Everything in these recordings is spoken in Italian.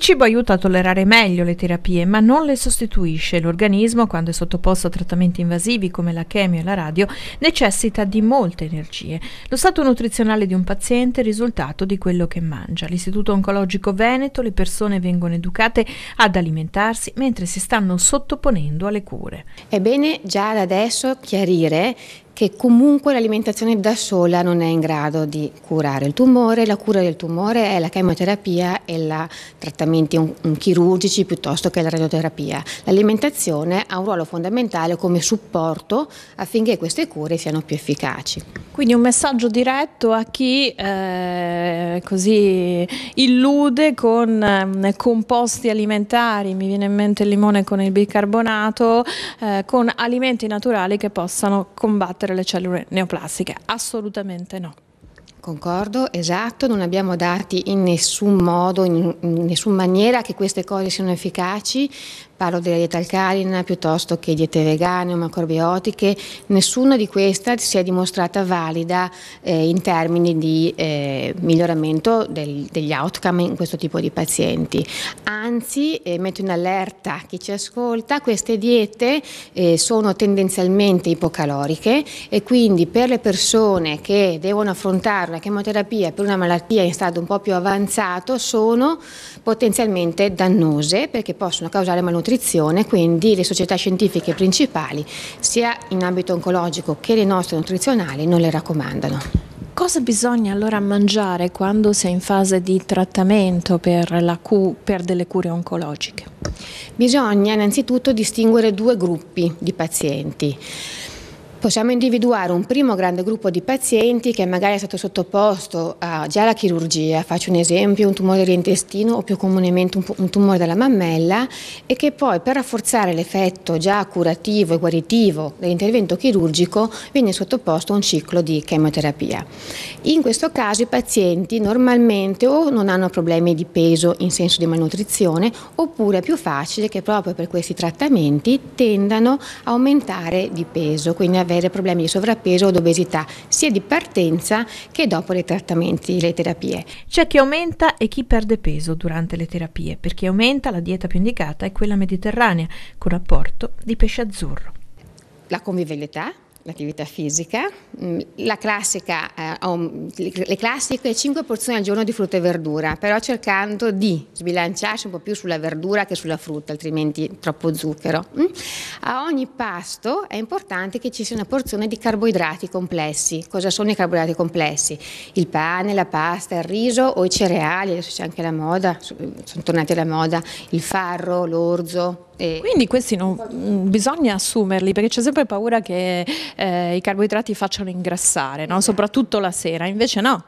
cibo aiuta a tollerare meglio le terapie, ma non le sostituisce. L'organismo, quando è sottoposto a trattamenti invasivi come la chemio e la radio, necessita di molte energie. Lo stato nutrizionale di un paziente è risultato di quello che mangia. All'Istituto Oncologico Veneto le persone vengono educate ad alimentarsi mentre si stanno sottoponendo alle cure. È bene già da adesso chiarire che comunque l'alimentazione da sola non è in grado di curare il tumore, la cura del tumore è la chemioterapia e i trattamenti chirurgici piuttosto che la radioterapia. L'alimentazione ha un ruolo fondamentale come supporto affinché queste cure siano più efficaci. Quindi un messaggio diretto a chi eh, così illude con eh, composti alimentari, mi viene in mente il limone con il bicarbonato, eh, con alimenti naturali che possano combattere le cellule neoplastiche. Assolutamente no. Concordo, esatto, non abbiamo dati in nessun modo, in, in nessuna maniera che queste cose siano efficaci, parlo della dieta alcalina piuttosto che diete vegane o macrobiotiche, nessuna di queste si è dimostrata valida eh, in termini di eh, miglioramento del, degli outcome in questo tipo di pazienti. Anzi, eh, metto in allerta chi ci ascolta, queste diete eh, sono tendenzialmente ipocaloriche e quindi per le persone che devono affrontare la chemoterapia per una malattia in stato un po' più avanzato sono potenzialmente dannose perché possono causare malnutrizione nutrizione, quindi le società scientifiche principali, sia in ambito oncologico che le nostre nutrizionali, non le raccomandano. Cosa bisogna allora mangiare quando si è in fase di trattamento per, per delle cure oncologiche? Bisogna innanzitutto distinguere due gruppi di pazienti. Possiamo individuare un primo grande gruppo di pazienti che magari è stato sottoposto a già alla chirurgia, faccio un esempio, un tumore dell'intestino o più comunemente un, un tumore della mammella e che poi per rafforzare l'effetto già curativo e guaritivo dell'intervento chirurgico viene sottoposto a un ciclo di chemioterapia. In questo caso i pazienti normalmente o non hanno problemi di peso in senso di malnutrizione oppure è più facile che proprio per questi trattamenti tendano a aumentare di peso, quindi avere problemi di sovrappeso o obesità, sia di partenza che dopo i trattamenti, le terapie. C'è chi aumenta e chi perde peso durante le terapie. Per chi aumenta la dieta più indicata è quella mediterranea, con apporto di pesce azzurro. La convivialità l'attività fisica, mm, la classica, eh, le classiche 5 porzioni al giorno di frutta e verdura, però cercando di sbilanciarsi un po' più sulla verdura che sulla frutta, altrimenti troppo zucchero. Mm? A ogni pasto è importante che ci sia una porzione di carboidrati complessi. Cosa sono i carboidrati complessi? Il pane, la pasta, il riso o i cereali, adesso c'è anche la moda, sono tornati alla moda, il farro, l'orzo, e Quindi questi non, mm, bisogna assumerli perché c'è sempre paura che eh, i carboidrati facciano ingrassare, no? soprattutto la sera, invece no.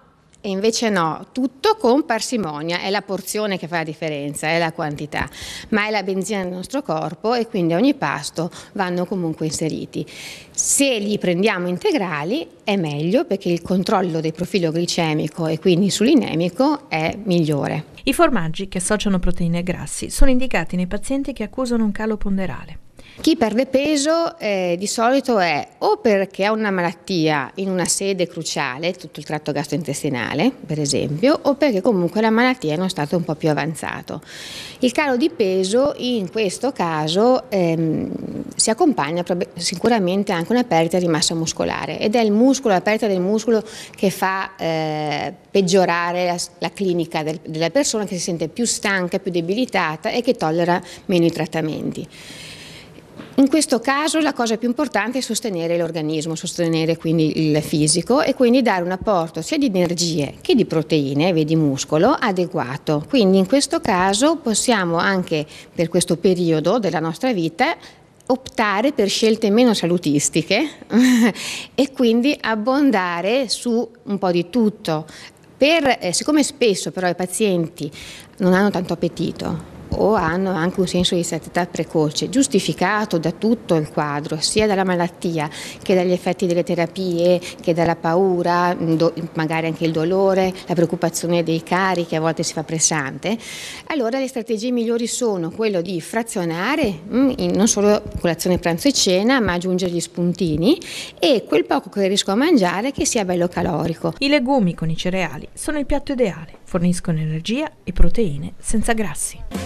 E invece no, tutto con parsimonia, è la porzione che fa la differenza, è la quantità, ma è la benzina del nostro corpo e quindi ogni pasto vanno comunque inseriti. Se li prendiamo integrali è meglio perché il controllo del profilo glicemico e quindi insulinemico è migliore. I formaggi che associano proteine e grassi sono indicati nei pazienti che accusano un calo ponderale. Chi perde peso eh, di solito è o perché ha una malattia in una sede cruciale, tutto il tratto gastrointestinale per esempio, o perché comunque la malattia è in uno stato un po' più avanzato. Il calo di peso in questo caso ehm, si accompagna sicuramente anche una perdita di massa muscolare ed è il muscolo, la perdita del muscolo che fa eh, peggiorare la, la clinica del, della persona che si sente più stanca, più debilitata e che tollera meno i trattamenti. In questo caso la cosa più importante è sostenere l'organismo, sostenere quindi il fisico e quindi dare un apporto sia di energie che di proteine, vedi muscolo, adeguato. Quindi in questo caso possiamo anche per questo periodo della nostra vita optare per scelte meno salutistiche e quindi abbondare su un po' di tutto. Per, eh, siccome spesso però i pazienti non hanno tanto appetito, o hanno anche un senso di satietà precoce, giustificato da tutto il quadro, sia dalla malattia che dagli effetti delle terapie, che dalla paura, do, magari anche il dolore, la preoccupazione dei cari che a volte si fa pressante, allora le strategie migliori sono quello di frazionare mm, non solo colazione, pranzo e cena, ma aggiungere gli spuntini e quel poco che riesco a mangiare che sia bello calorico. I legumi con i cereali sono il piatto ideale, forniscono energia e proteine senza grassi.